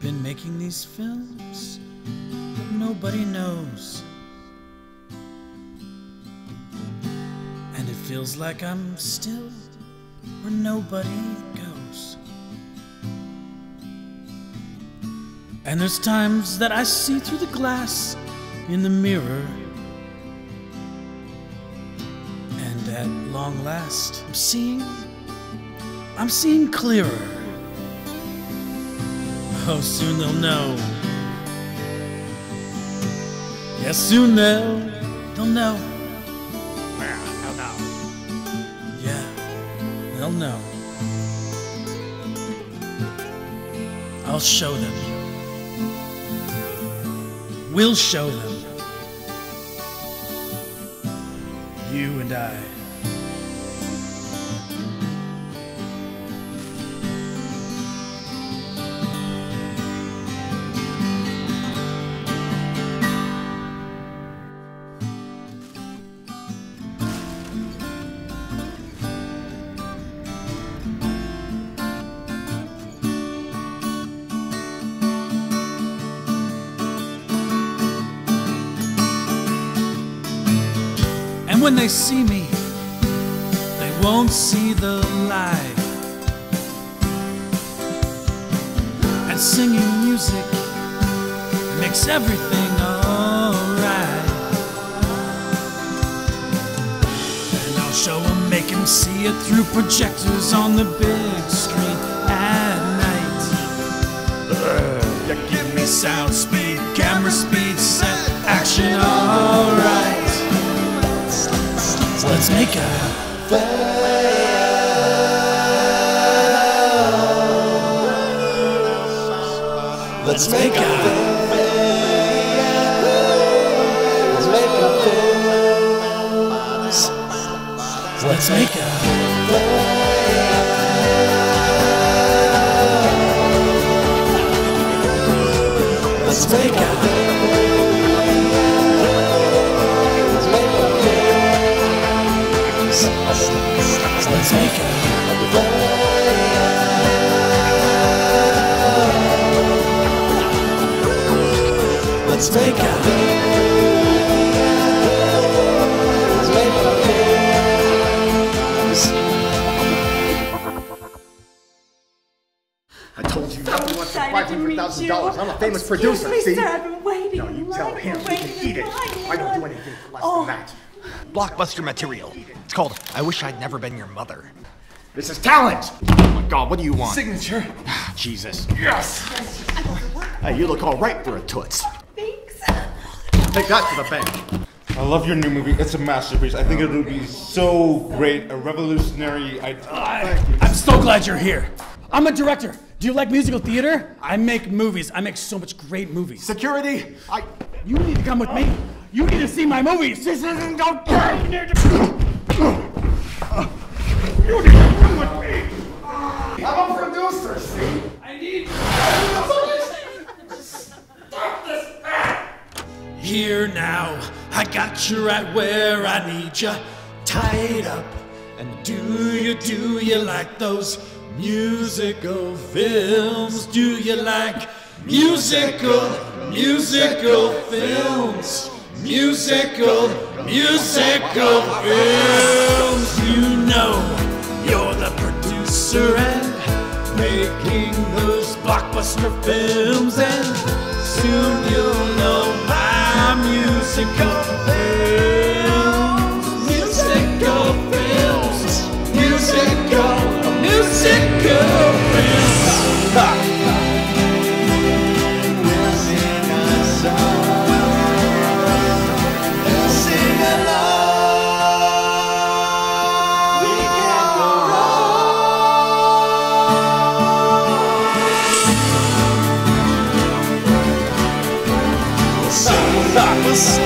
Been making these films, but nobody knows. And it feels like I'm still where nobody And there's times that I see through the glass in the mirror. And at long last, I'm seeing, I'm seeing clearer. Oh, soon they'll know. Yeah, soon they'll, they'll know. Yeah, they'll know. I'll show them. We'll show them. You and I. when they see me, they won't see the light. And singing music makes everything alright. And I'll show 'em, make 'em see it through projectors on the big screen at night. You give me sound speed, camera speed, set action, alright. So let's make a Let's make a Let's make a Let's make a Let's make a I told you nothing less than excited five to hundred meet dollars. I'm a famous Excuse producer. me, see? sir, I've been waiting. No, you in tell him he can eat it. I don't do anything for less Oh. than that. Blockbuster material. It's called I Wish I'd Never Been Your Mother. This is talent. Oh my God, what do you want? Signature. Ah, Jesus. Yes. Hey, you look all right for a toots. Thanks. Take that to the bank. I love your new movie. It's a masterpiece. I think it'll be so great, a revolutionary idea. I'm so glad you're here. I'm a director. Do you like musical theater? I make movies. I make so much great movies. Security. I. You need to come with me. You need to see my movies. This isn't no You need to come with me. I'm a producer. See? I need. Here now, I got you right where I need you, tied up. And do you, do you like those musical films? Do you like musical, musical films? Musical, musical films. You know you're the producer and making those blockbuster films, and soon you'll know musical Carlos.